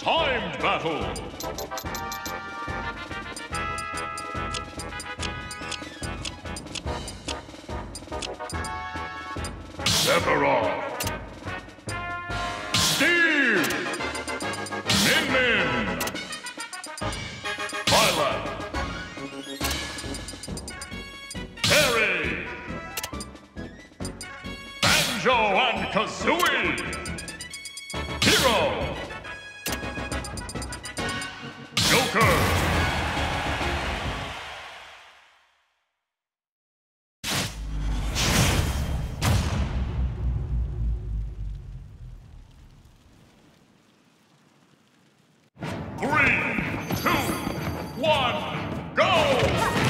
Timed battle. Sephiroth. Steve. Min Min. Violet. Terry. Banjo and Kazooie. Hero. Two, one, go!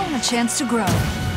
A chance to grow.